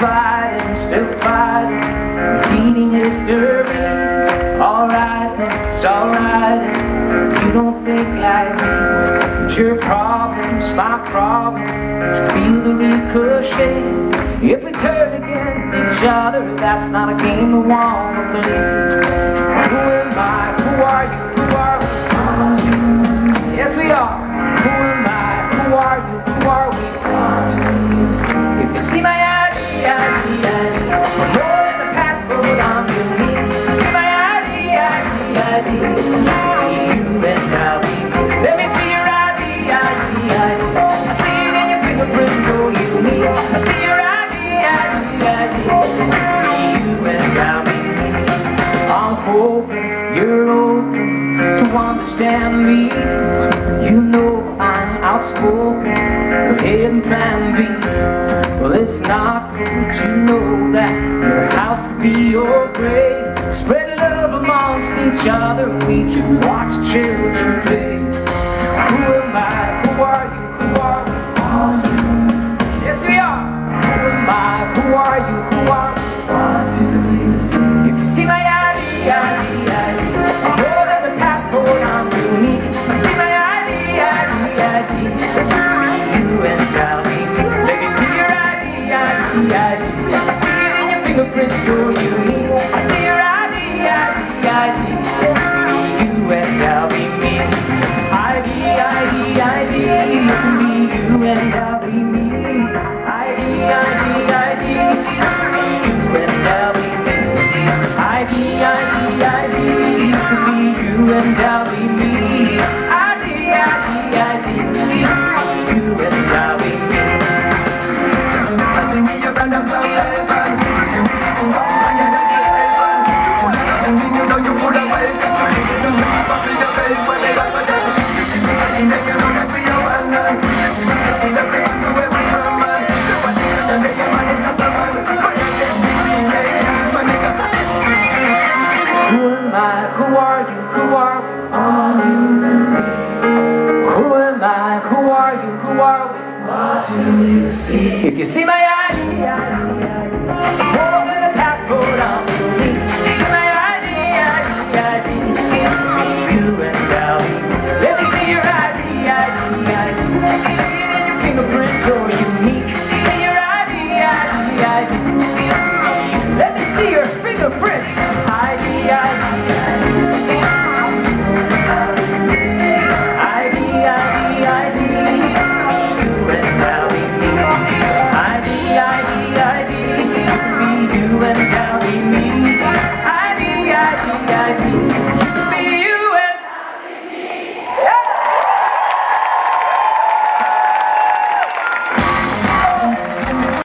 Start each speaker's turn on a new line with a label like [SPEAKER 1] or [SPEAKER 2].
[SPEAKER 1] fighting, still fighting, repeating history. Alright, it's alright, you don't think like me. But your problem's my problem, you feel the ricochet. If we turn against each other, that's not a game we wanna play. Who am I? Who are you? You're open to understand me. You know I'm outspoken, and plan B. Well, it's not cool to know that your house could be your grave. Spread amongst each other, we can watch children play. Who am I? Who are you? Who are we? Yes, we are. Who am I? Who are you? Who are we? What do you see? If you see my ID, ID, ID, I'm more than a passport, I'm unique. I see my ID, ID, ID, me, you and I'll me. Let me see your ID, ID, ID. I see it in your fingerprint, you're unique. ID, ID, ID, you can be you and I'll be me. Am I? Who are you? Who are we? All human beings. Who am I? Who are you? Who are we? What do you see? If you see my ID,